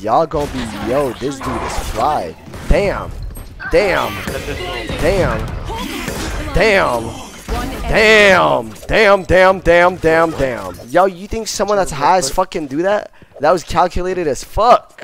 y'all gonna be, yo, this dude is fly. Damn. Damn. Damn. Damn. Damn. Damn, damn, damn, damn, damn. Yo, you think someone that's high as fucking do that? That was calculated as fuck.